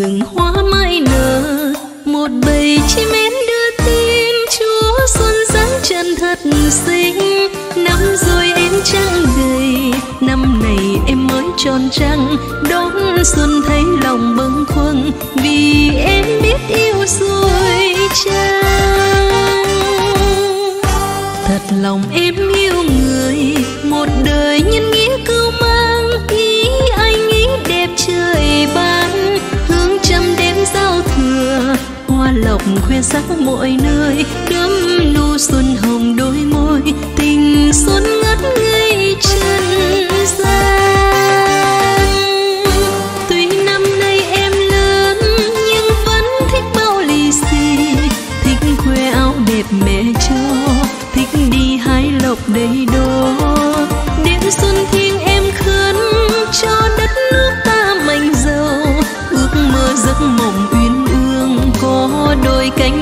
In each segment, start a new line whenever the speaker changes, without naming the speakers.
rừng hoa mai nở. Một bầy chim én đưa tin, chúa xuân dáng chân thật xinh. Năm rồi em trăng gầy năm này em mới tròn trăng. Đón xuân thấy lòng bâng khuâng, vì em biết yêu rồi trăng thật lòng em yêu khoe sắc mỗi nơi đắm nu xuân hồng đôi môi, tình xuân ngất ngây chân gian tuy năm nay em lớn, nhưng vẫn thích bao lì xì. Thích khoe áo đẹp mẹ cho, thích đi hái lộc đầy đô. Đêm xuân thiêng em khấn, cho đất nước ta mạnh giàu ước mơ giấc mộng đôi cánh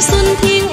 xuân thiên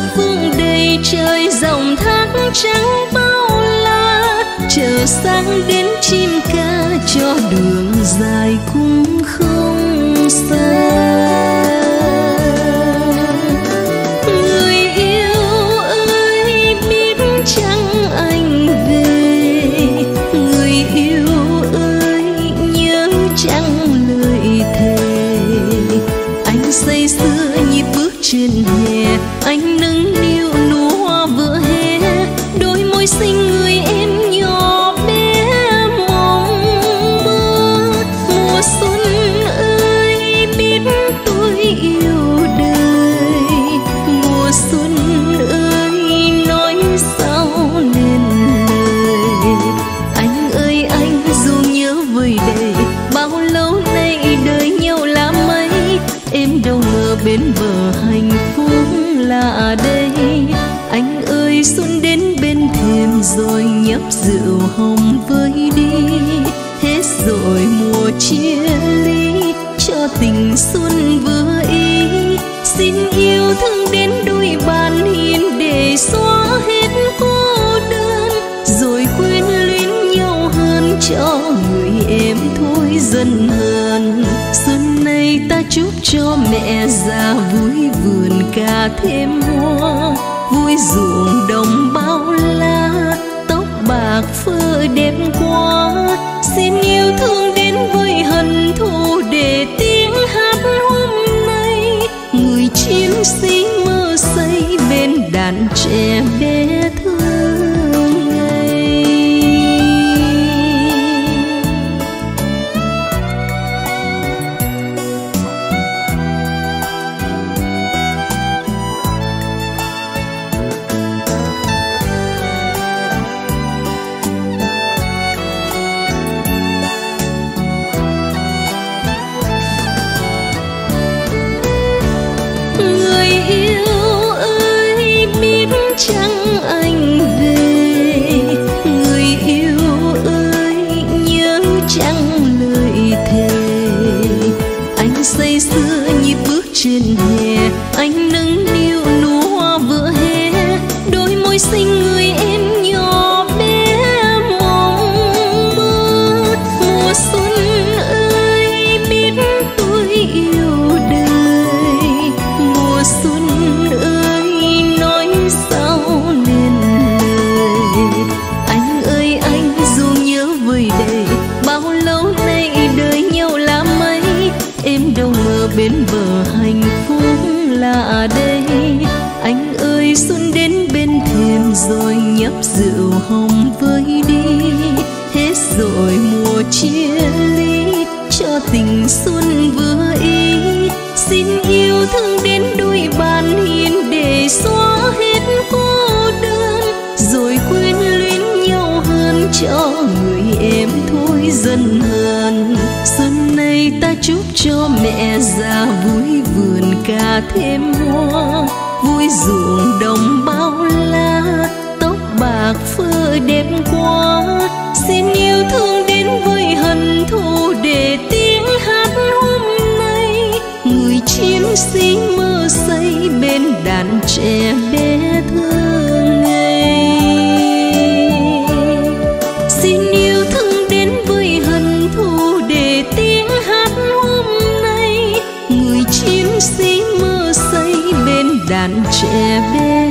ngất phương đầy trời, dòng thác trắng bao la. Chờ sáng đến chim ca cho đường dài cũng không xa. Dân hơn xuân này ta chúc cho mẹ già vui vườn cà thêm hoa. Vui ruộng đồng bao la, tóc bạc phơ đẹp quá. Xin yêu thương đến với hận thù để tiếng hát hôm nay người chiến sĩ mơ xây bên đàn trẻ bé bên bờ hạnh phúc là đây. Anh ơi, xuân đến bên thềm rồi nhấp rượu hồng với đi. Hết rồi mùa chia ly, cho tình xuân vừa ý. Xin yêu thương đến đôi bàn hiền để xóa hết cô đơn, rồi quên luyến nhau hơn cho người em thôi dần cho mẹ ra vui vườn cà thêm hoa. Vui ruộng đồng bao la, tóc bạc phơ đẹp quá. Xin yêu thương đến với hận thù để tiếng hát hôm nay. Người chiến sĩ mơ xây bên đàn trẻ bé thơ. Đàn trẻ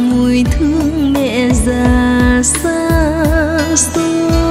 mùi thương mẹ
già xa xôi.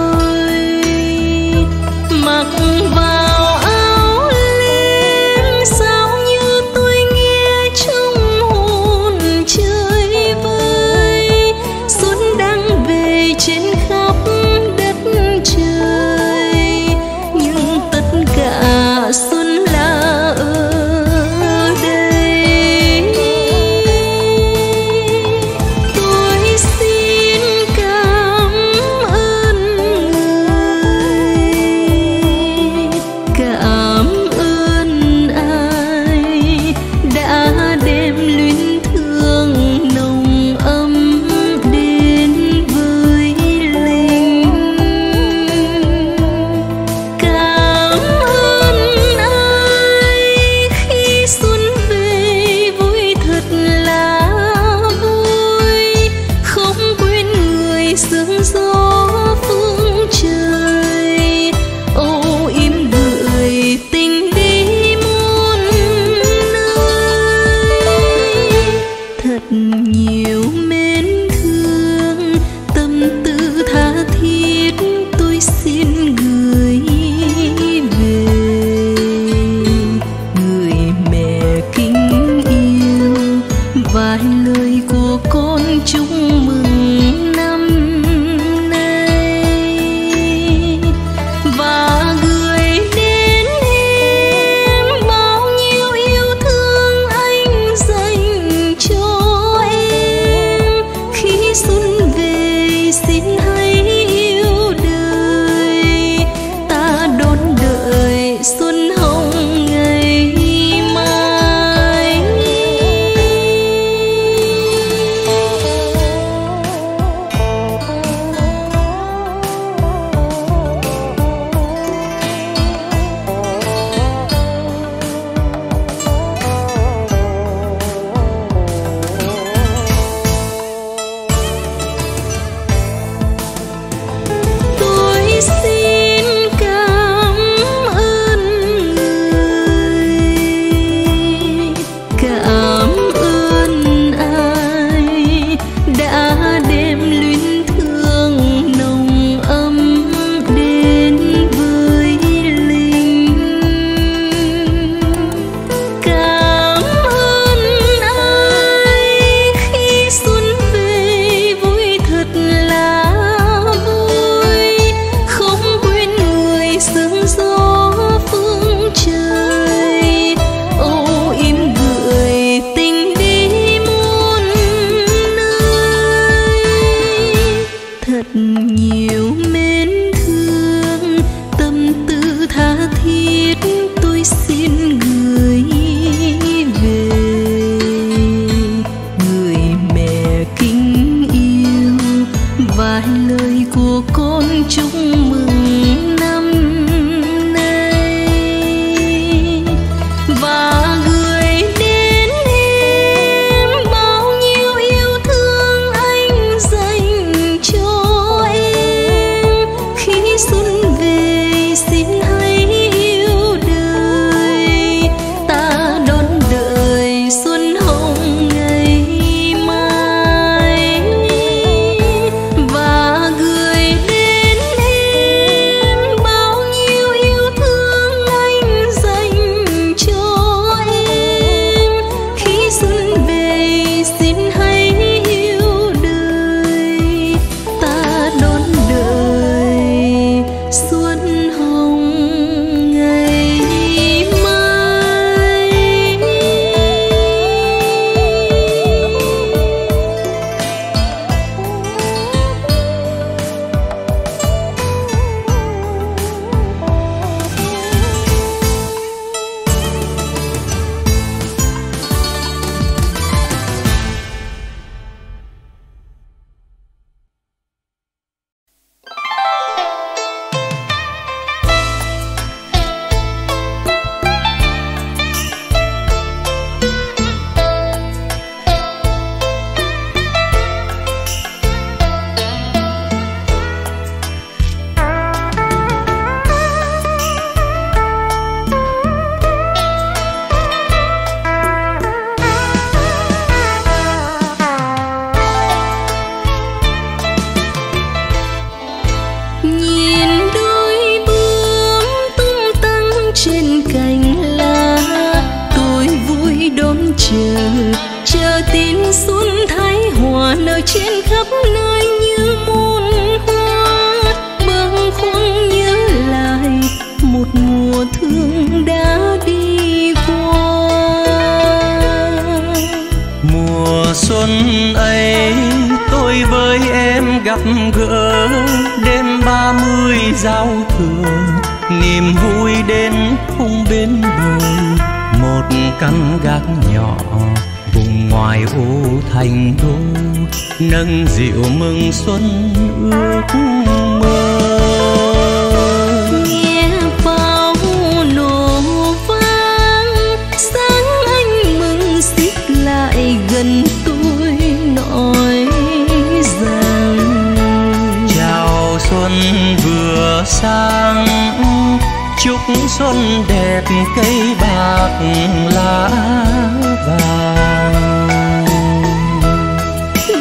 Nhỏ vùng ngoài ô thành đô nâng rượu mừng xuân ước mơ.
Nghe bao nổ vang sáng anh mừng xích lại gần tôi nói rằng
chào xuân vừa sang xuân đẹp cây bạc lá vàng.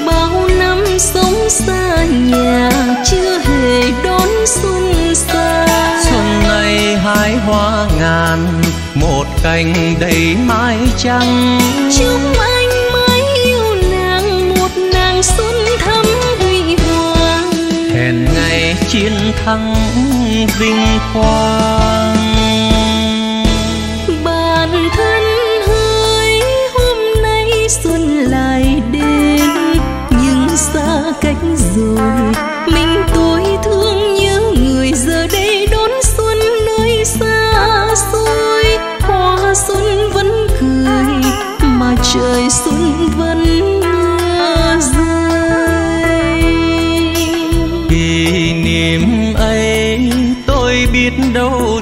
Bao năm sống xa nhà chưa hề đón xuân xa.
Xuân này hái hoa ngàn một cành đầy mái trắng
chúc anh mãi yêu nàng một nàng xuân thắm huy hoàng.
Hẹn ngày chiến thắng vinh quang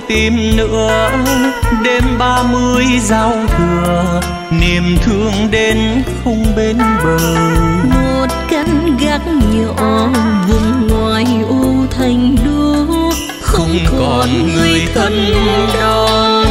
tìm nữa. Đêm ba mươi giao thừa niềm thương đến khung bên bờ.
Một căn gác nhỏ vùng ngoài ô thành đô.
Không còn người thân đón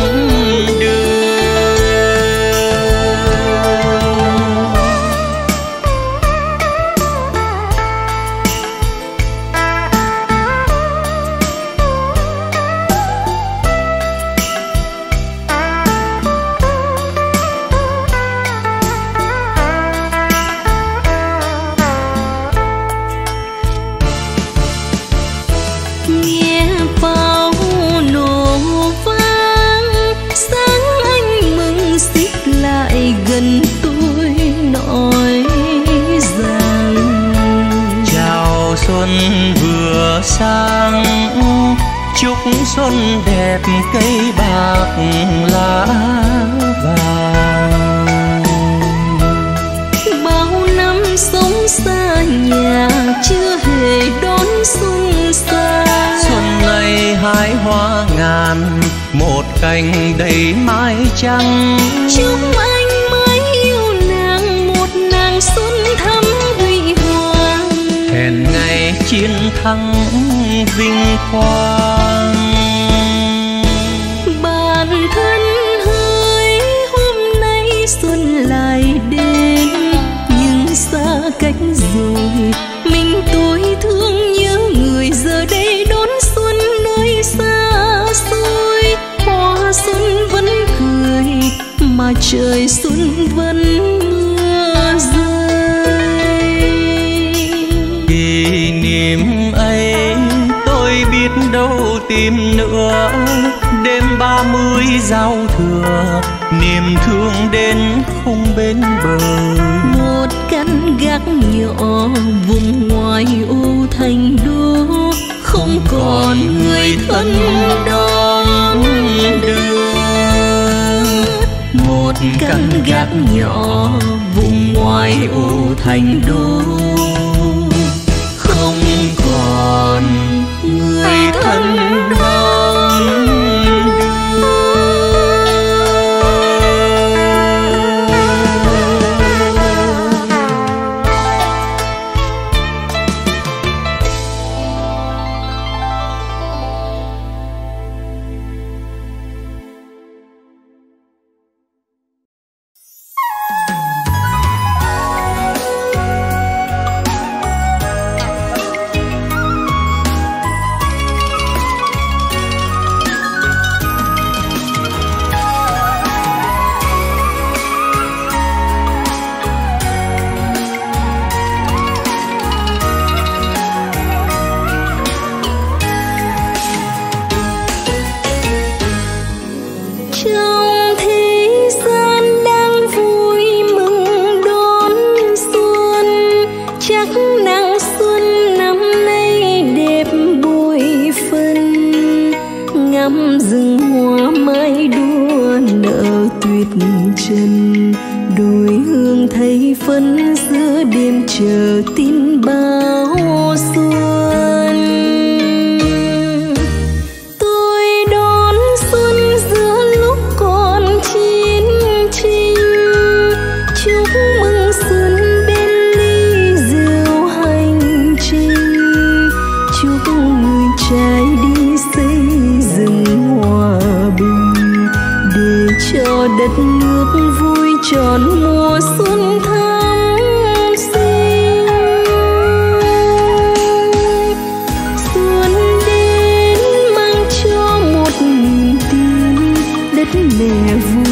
cành đầy mái trắng.
Chúc anh mãi yêu nàng một nàng xuân thắm huy hoàng.
Hẹn ngày chiến thắng vinh quang.
Bản thân hơi hôm nay xuân lại đến. Nhưng xa cách rồi trời xuân vẫn mưa rơi.
Kỷ niệm ấy tôi biết đâu tìm nữa. Đêm ba mươi giao thừa niềm thương đến khung bên bờ.
Một căn gác nhỏ vùng ngoài ô thành đô không còn người thân gác nhỏ vùng ngoài ô thành đô. Đất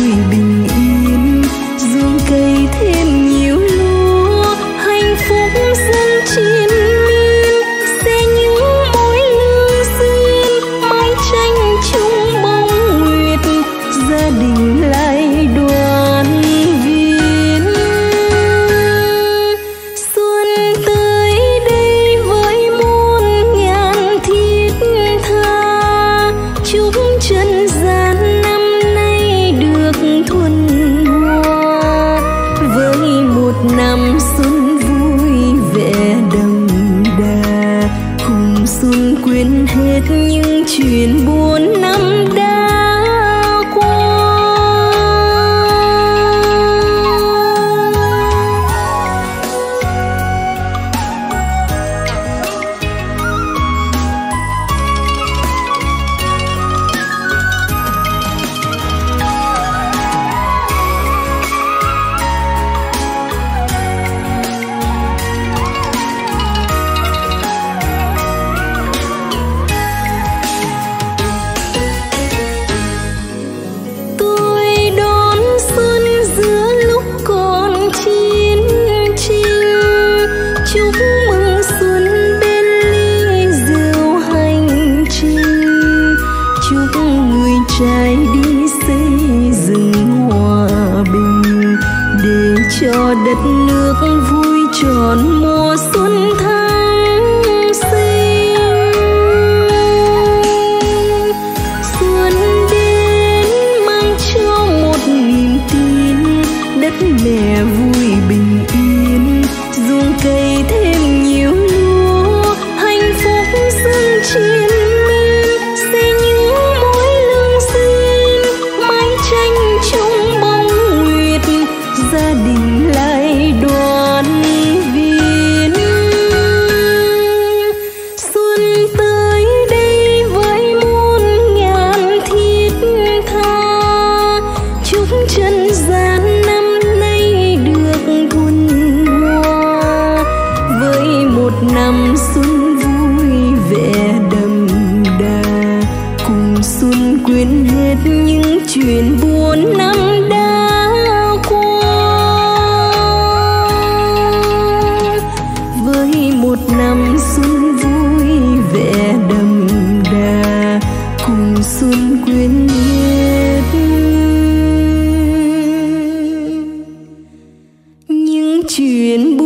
chuyện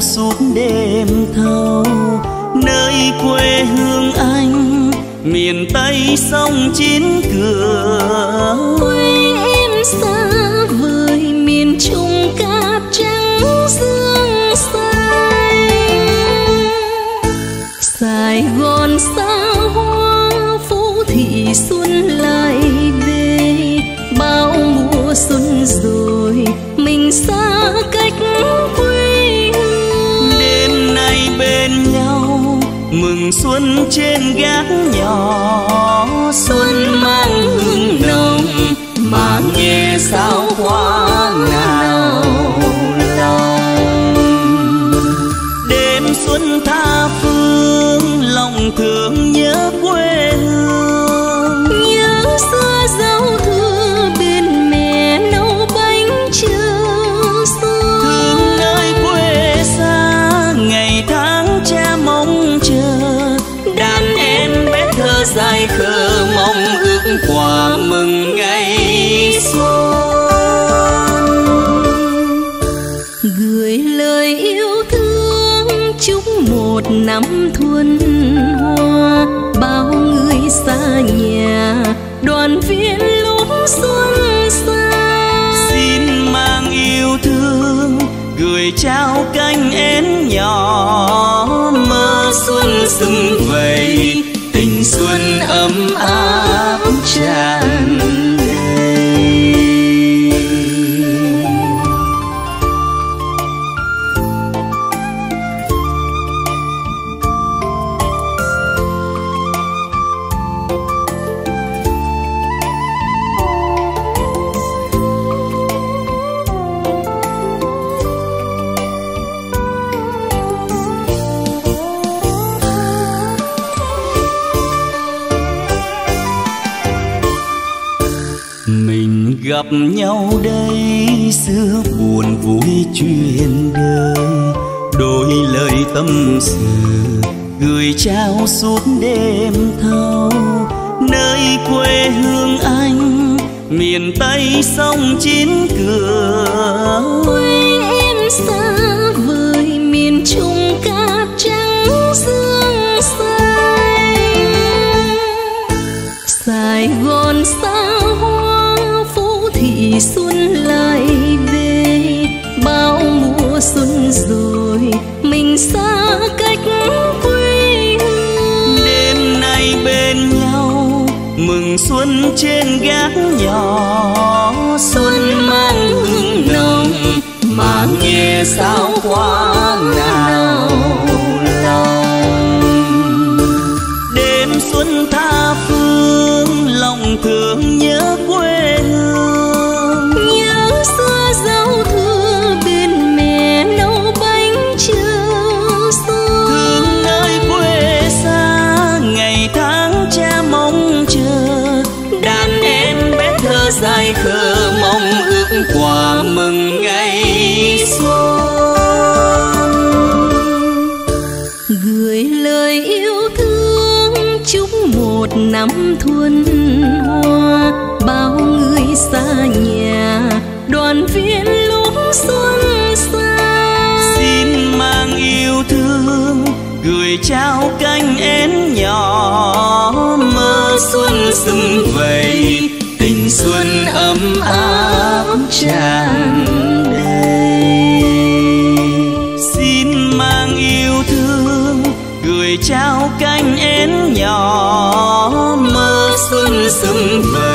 suốt đêm mừng xuân trên gác nhỏ
xuân mang hương nồng
mà nghe sao hoa nào.
ngắm thuần hoa, bao người xa nhà, đoàn viên lúc xuân xa.
Xin mang yêu thương, gửi trao cánh én nhỏ, mơ xuân sừng vầy, tình xuân ấm áp. trao suốt đêm thâu. Nơi quê hương anh miền tây sông chín
xuân mang nồng
mà nghe sao quá nào.
người
trao canh én nhỏ, mơ xuân sum vầy, tình xuân ấm áp tràn đầy. Xin mang yêu thương, gửi trao canh én nhỏ, mơ xuân sum vầy